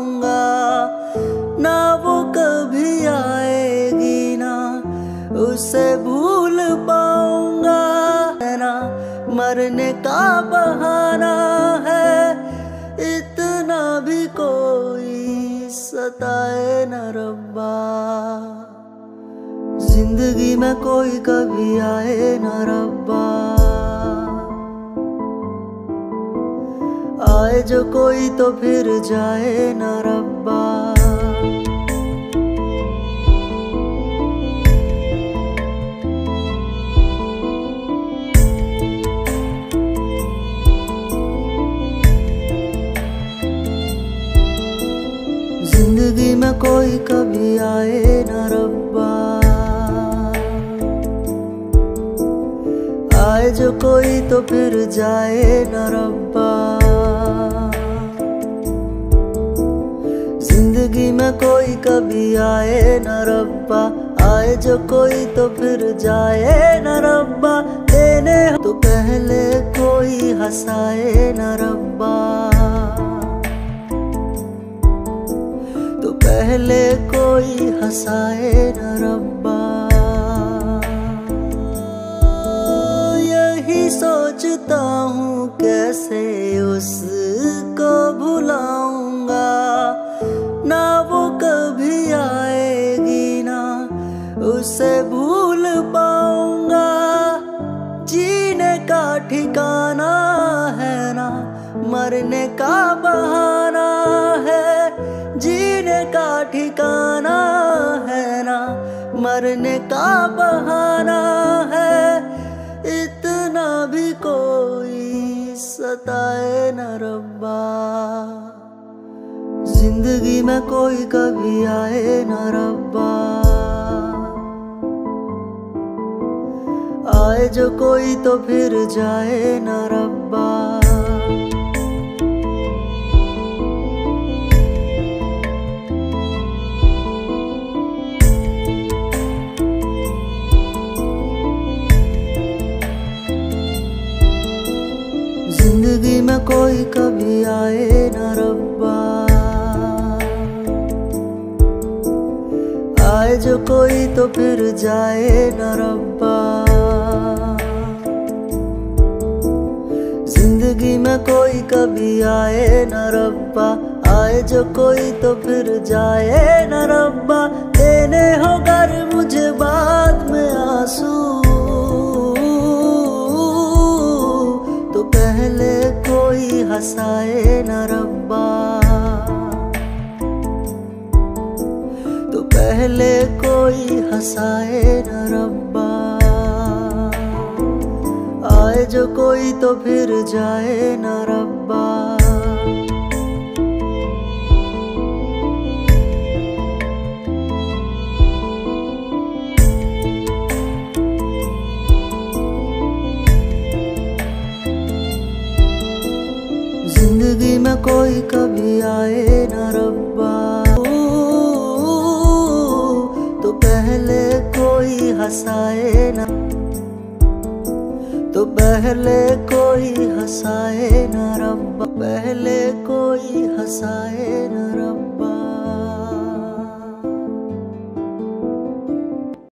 पाऊँगा ना वो कभी आएगी ना, उसे भूल पाऊँगा। ना, मरने का बहाना है, इतना भी कोई सताए न रब्बा। ज़िंदगी में कोई कभी आए न रब्बा। आए जो कोई तो फिर जाए न रब्बा। ज़िंदगी में कोई कभी आए न रब्बा। आए जो कोई तो फिर जाए न रब्बा। आए न रब्बा, आए जो कोई तो फिर जाए न रब्बा। देने तो पहले कोई हंसाए न रब्बा। तो पहले कोई हंसाए न रब्बा। यही सोचता हूँ कैसे उसको उसे भूल पाऊँगा। जीने का ठिकाना है ना, मरने का बहाना है। जीने का ठिकाना है ना, मरने का बहाना है। इतना भी कोई सताए न रब्बा। ज़िंदगी में कोई कभी आए न रब्बा। आए जो कोई तो फिर जाए न रब्बा। ज़िंदगी में कोई कभी आए न रब्बा। आए, जो कोई तो फिर जाए न रब्बा। कोई कभी आए न रब्बा, आए जो कोई तो फिर जाए न रब्बा। देने हो घर मुझे बाद में आँसू। तो पहले कोई हंसाए न रब्बा। तो पहले कोई हंसाए न रब्बा। आए जो कोई तो फिर जाए न रब्बा। ज़िंदगी में कोई कभी आए न रब्बा। तो पहले कोई हंसाए न। तो पहले कोई हंसाए न रब पहले कोई हंसाए न